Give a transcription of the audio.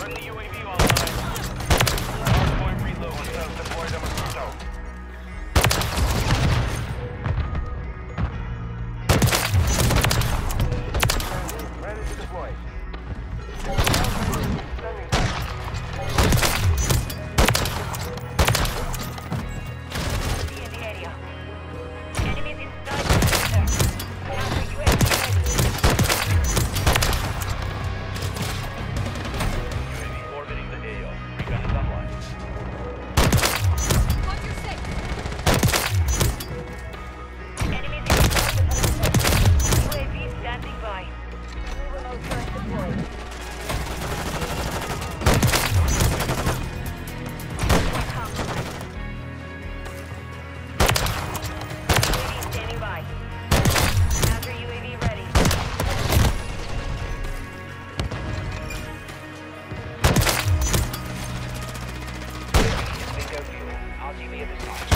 Run the UAV online. All point reload. Deploy them and out. UAV at this time.